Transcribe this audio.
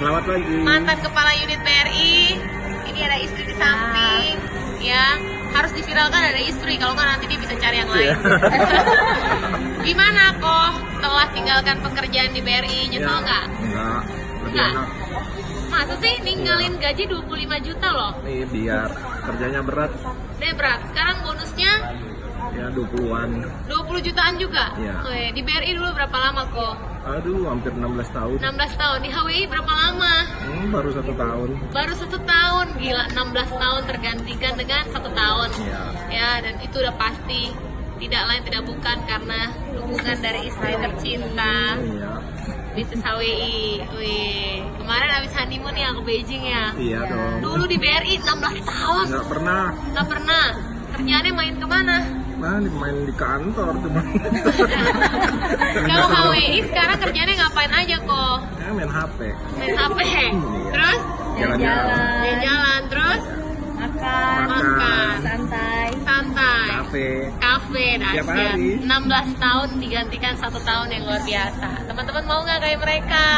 Selamat pagi. mantan kepala unit BRI. Ini ada istri di samping, ya. Harus diviralkan ada istri, kalau nggak nanti dia bisa cari yang lain. Iya. Gimana kok setelah tinggalkan pekerjaan di BRI? Nyesel Ya, nggak? Enggak. Lebih Nggak. enak. Masa sih ninggalin gaji 25 juta loh? Nih biar kerjanya berat. Deh berat. Sekarang bonusnya Ya 20-an. 20 jutaan juga? Iya. Oke, di BRI dulu berapa lama kok? Aduh, hampir 16 tahun. 16 tahun. Di HWI berapa lama? Baru satu tahun. Baru satu tahun. Gila, 16 tahun tergantikan dengan satu tahun. Iya. Ya, dan itu udah pasti tidak lain tidak bukan karena dukungan dari istri tercinta Iya. bisnis HWI. Wih, kemarin habis honeymoon ya ke Beijing ya. Iya dong. Dulu di BRI 16 tahun. Nggak pernah. Nggak pernah. Kerjaannya main ke mana? Nah, main di kantor cuma. Kalau HWI sekarang kerjanya ngapain aja kok? Ya, main HP. Main HP. Terus Jalan-jalan. jalan-jalan terus makan, makan, santai. santai. Kafe. Kafe, hari. 16 tahun digantikan satu tahun yang luar biasa. Teman-teman mau nggak kayak mereka?